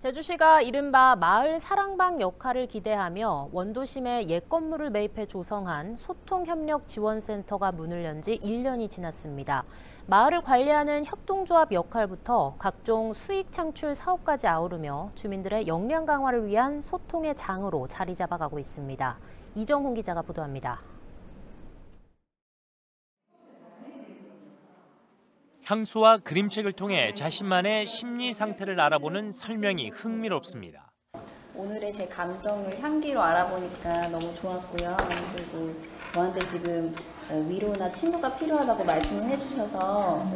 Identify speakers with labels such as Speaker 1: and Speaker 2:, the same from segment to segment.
Speaker 1: 제주시가 이른바 마을 사랑방 역할을 기대하며 원도심에 옛 건물을 매입해 조성한 소통협력지원센터가 문을 연 지 1년이 지났습니다. 마을을 관리하는 협동조합 역할부터 각종 수익 창출 사업까지 아우르며 주민들의 역량 강화를 위한 소통의 장으로 자리 잡아가고 있습니다. 이정훈 기자가 보도합니다.
Speaker 2: 향수와 그림책을 통해 자신만의 심리 상태를 알아보는 설명이 흥미롭습니다.
Speaker 3: 오늘의 제 감정을 향기로 알아보니까 너무 좋았고요. 그리고 저한테 지금 어, 위로나 친구가 필요하다고 말씀을 해주셔서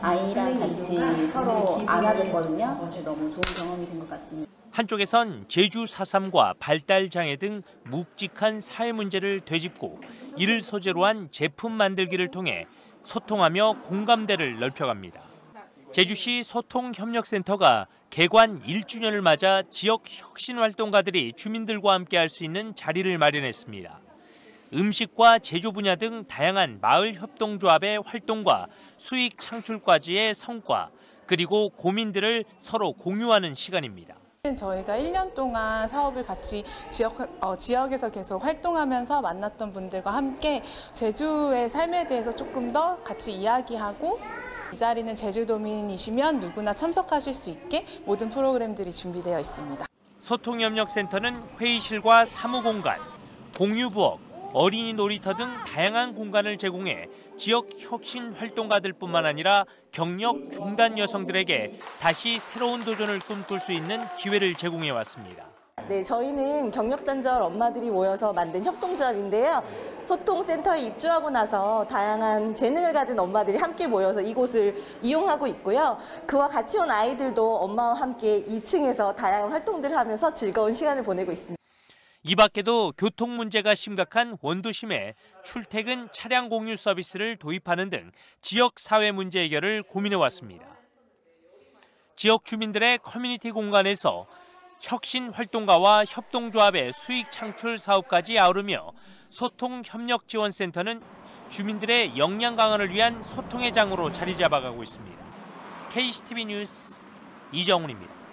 Speaker 3: 아이랑 같이 서로 안아줬거든요. 너무 좋은 경험이 된 것 같습니다.
Speaker 2: 한쪽에선 제주 4.3과 발달 장애 등 묵직한 사회 문제를 되짚고 이를 소재로 한 제품 만들기를 통해 소통하며 공감대를 넓혀갑니다. 제주시 소통협력센터가 개관 1주년을 맞아 지역 혁신 활동가들이 주민들과 함께 할 수 있는 자리를 마련했습니다. 음식과 제조 분야 등 다양한 마을 협동조합의 활동과 수익 창출까지의 성과 그리고 고민들을 서로 공유하는 시간입니다.
Speaker 4: 저희가 1년 동안 사업을 같이 지역, 어, 지역에서 계속 활동하면서 만났던 분들과 함께 제주의 삶에 대해서 조금 더 같이 이야기하고 이 자리는 제주도민이시면 누구나 참석하실 수 있게 모든 프로그램들이 준비되어 있습니다.
Speaker 2: 소통협력센터는 회의실과 사무공간, 공유부엌, 어린이 놀이터 등 다양한 공간을 제공해 지역 혁신 활동가들 뿐만 아니라 경력 중단 여성들에게 다시 새로운 도전을 꿈꿀 수 있는 기회를 제공해 왔습니다.
Speaker 5: 네, 저희는 경력단절 엄마들이 모여서 만든 협동조합인데요. 소통센터에 입주하고 나서 다양한 재능을 가진 엄마들이 함께 모여서 이곳을 이용하고 있고요. 그와 같이 온 아이들도 엄마와 함께 2층에서 다양한 활동들을 하면서 즐거운 시간을 보내고 있습니다.
Speaker 2: 이 밖에도 교통 문제가 심각한 원도심에 출퇴근 차량 공유 서비스를 도입하는 등 지역 사회 문제 해결을 고민해 왔습니다. 지역 주민들의 커뮤니티 공간에서 혁신 활동가와 협동조합의 수익 창출 사업까지 아우르며 소통 협력 지원 센터는 주민들의 역량 강화를 위한 소통의 장으로 자리 잡아가고 있습니다. KCTV 뉴스 이정훈입니다.